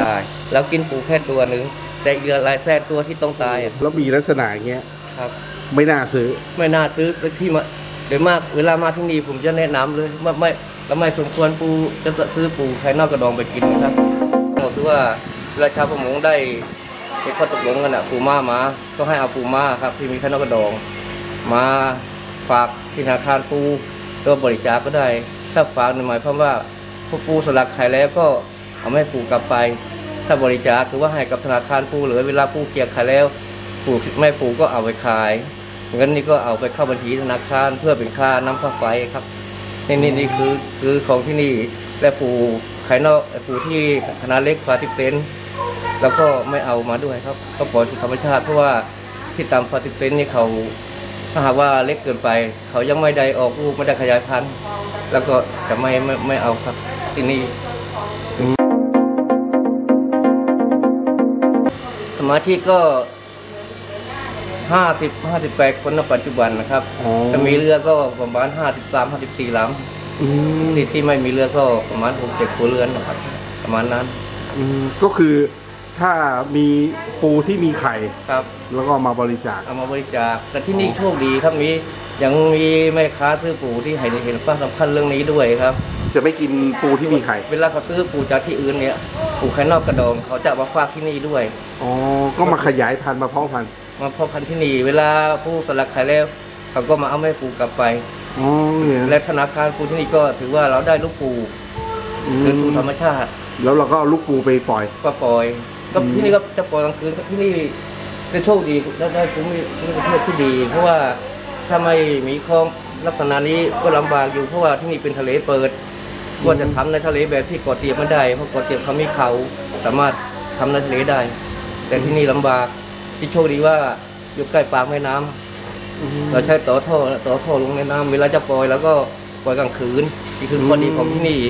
ตาย แล้วกินปูแค่ตัวหนึ่งแต่อีกหลายแสนตัวที่ต้องตายอะแล้วมีลักษณะอย่างเงี้ยครับ ไม่น่าซื้อ ไม่น่าซื้อที่มาโดยมากเวลามาที่นี่ผมจะแนะนำเลยว่าไม่แล้วไม่สมควรปูจะซื้อปูภายนอกกระดองไปกินนะครับก็คือว่าเวลาชาวประมงได้เป็นข้อตกลงกันอะปูม้ามาก็ให้เอาปูม้าครับ ที่มีภายนอกกระดอง มาฝากที่ธนาคารปูตัวบริจาคก็ได้ ถ้าฝากหมายความว่าผู้ปูสลักไข่แล้วก็ เอาไม่ปูกลับไป ถ้าบริจาคคือว่าให้กับธนาคารปูหรือเวลาปูเกลียกไข่แล้วปูไม่ปูก็เอาไปขายเงินนี่ก็เอาไปเข้าบัญชีธนาคารเพื่อเป็นค่าน้ำค่าไฟครับนี่นี่นี่คือคือของที่นี่และปูไข่นอกปูที่ขนาดเล็กกว่าที่เป็นแล้วก็ไม่เอามาด้วยครับ ก็ปล่อยธรรมชาติเพราะว่าที่ตามฟาติเซนนี่เขาถ้าหากว่าเล็กเกินไป เขายังไม่ได้ออกลูกไม่ได้ขยายพันธุ์ แล้วก็จะไม่ไม่ไม่เอาครับที่นี่ มาชิกก็ห้าสิบห้าสิบแปดคนในปัจจุบันนะครับอ๋อจะมีเรือก็ประมาณห้าสิบสามห้าสิบสี่ลอืมำที่ที่ไม่มีเรือก็ประมาณหกเจ็ดครัวเรือนนะครับ ประมาณนั้นอืมก็คือถ้ามีปูที่มีไข่ ครับ แล้วก็เอามาบริจาค เอามาบริจาคแต่ที่นี่โชคดีครับมียังมีแม่ค้าซื้อปูที่ให้เห็นความสำคัญเรื่องนี้ด้วยครับ จะไม่กินปูที่มีไข่เวลาเขาซื้อปูจากที่อื่นเนี่ยปูไข่นอกกระดองเขาจะเอามาฝากที่นี่ด้วยอ๋อก็มาขยายพันธุ์มาเพาะพันธุ์มาเพาะพันธุ์ที่นี่เวลาผู้สลักไข่แล้วเขาก็มาเอาแม่ปูกลับไปอ๋อเนี่ยและธนาคารปูที่นี่ก็ถือว่าเราได้ลูกปูอืคือปูมธรรมชาติ แล้วเราก็เอาลูกปูไปปล่อยก็ปล่อยก็อืมที่นี่ก็จะปล่อยกลางคืนก็ที่นี่เป็นโชคดีได้ได้ภูมิภูมิประเทศที่ดี เพราะว่าถ้าไม่มีคลองลักษณะนี้ก็ลำบากอยู่เพราะว่าที่นี่เป็นทะเลเปิด ว่าจะทำในทะเลแบบที่เกาะเตียบไม่ได้เพราะเกาะเตียบเขามีเขาสามารถทำในทะเลได้ แต่ที่นี่ลำบากที่โชคดีว่าอยู่ใกล้ปากแม่น้ำเราใช้ต่อท่อต่อท่อลงในน้ำเวลาจะปล่อยแล้วก็ปล่อยกลางคืนนี่คือข้อดีของที่นี่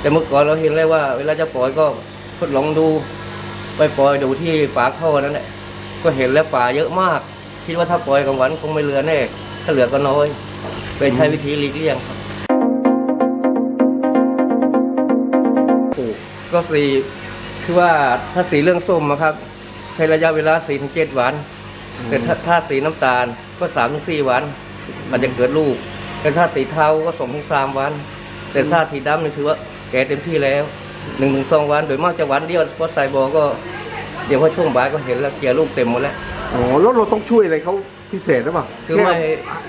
แต่เมื่อก่อนเราเห็นเลยว่า เวลาจะปล่อยก็ทดลองดูไปปล่อยดูที่ปากท่อนั่นแหละก็เห็นแล้วป่าเยอะมาก คิดว่าถ้าปล่อยกลางวันคงไม่เหลือแน่ถ้าเหลือก็น้อยเลยใช้วิธีหลีกเลี่ยงครับ กก็สีคือว่าถ้าสีเรื่องส้มนะครับใช้ระยะเวลาสี่ถึงเจ็ดวันแต่ถ้าถ้าสีน้ำตาลก็สามถึงสี่วัน มันจะเกิดลูกแต่ถ้าสีเทาก็สองถึงสามวัน แต่ถ้าสีดำนี่ถือว่าแก่เต็มที่แล้วหนึ่งถึงสองวัน โดยมากจะวันเดียวเพราะใส่บอก็ เดี๋ยวพอช่วงบ่ายก็เห็นแล้วเกลียลูกเต็มหมดแล้ว อ๋อแล้วเราต้องช่วยอะไรเขาพิเศษหรือเปล่าคือไม่ แ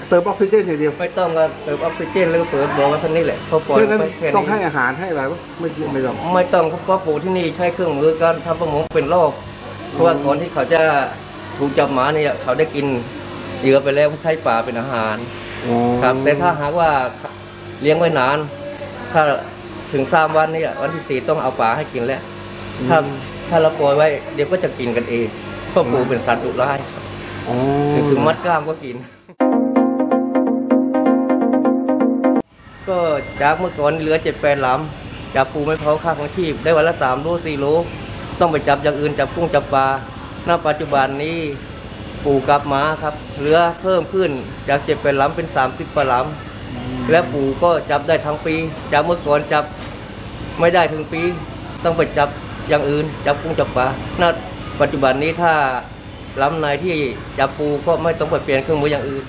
เติมออกซิเจนอย่างเดียวไม่ต้องก็เติมออกซิเจนแล้วก็เปิดบอกว่าเท่านี้แหละเขาปล่อยเพราะฉะนั้นไปแค่ต้องให้นี้อาหารให้อะไรปะไม่ไม่ต้อง ไม่ต้องครับเพราะปู่ที่นี่ใช้เครื่องมือการทำประมงเป็นโรคเพราะว่าก่อนที่เขาจะถูกจับหมาเนี่ยเขาได้กินเหยื่อไปแล้วใช้ป่าเป็นอาหารอ๋อครับแต่ถ้าหากว่าเลี้ยงไว้นาน ถ้าถึงสามวันเนี่ยวันที่สี่ต้องเอาปลาให้กินแล้ว ถ้าถ้าเราปล่อยไว้เดี๋ยวก็จะกินกันเองเพราะปูเป็นสัตว์ดุร้ายอ๋อถึงถึงมัดกล้ามก็กิน ก็จากเมื่อก่อนเหลือเจ็ดแปดลำจับปูไม่เผาค่าของชีพ ได้วันละสามโลสี่โลต้องไปจับอย่างอื่นจับกุ้งจับปลาณปัจจุบันนี้ปูกลับมาครับ เหลือเพิ่มขึ้นจากเจ็ดแปดลำเป็นสามสิบกว่าลำและปู่ก็จับได้ทั้งปี จากเมื่อก่อนจับไม่ได้ถึงปี ต้องไปจับอย่างอื่น จับกุ้งจับปลาณ ปัจจุบันนี้ถ้าลำในที่จะปูก็ไม่ต้องไปเปลี่ยนเครื่องมืออย่างอื่น